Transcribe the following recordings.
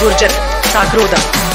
गुर्जर साकरोदा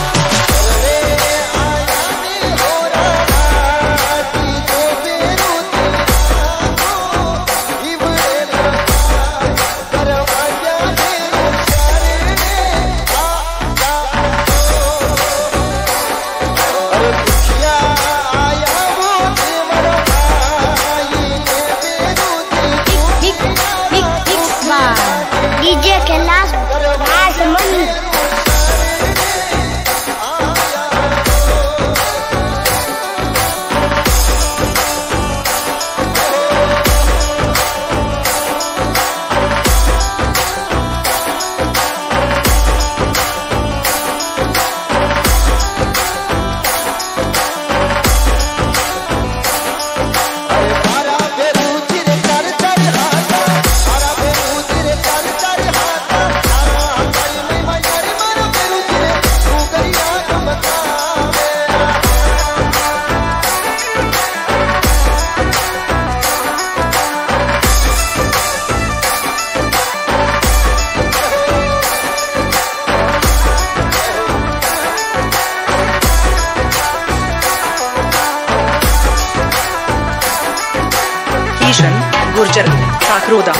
किशन गुर्जर साकरोदा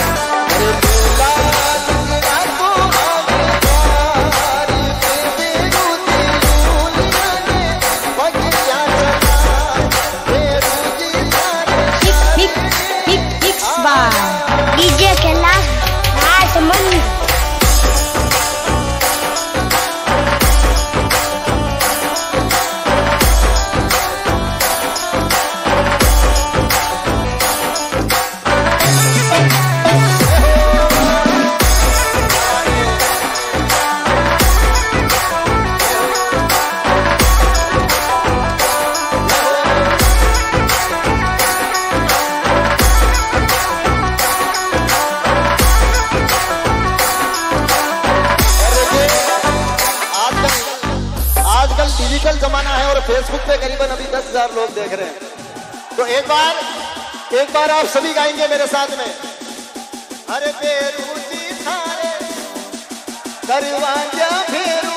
हज़ार लोग देख रहे हैं। तो एक बार एक बार आप सभी गाएँगे मेरे साथ में। अरे जी थारे फेरू।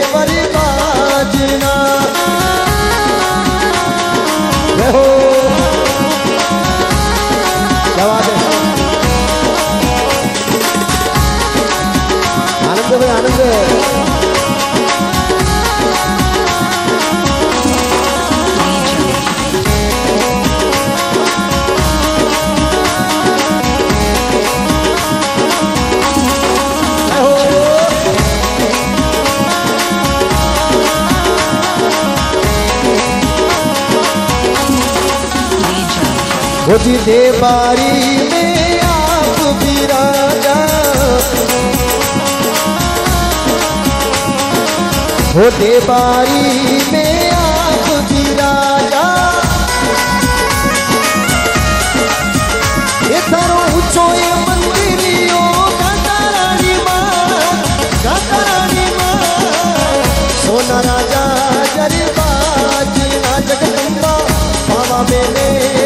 खुद दे बारी में आप भी राजा। दे बारी में आप भी राजा। इधर ऊंचो ये सोना राजा जरी बाज ना जगदम्बा बाबा मेरे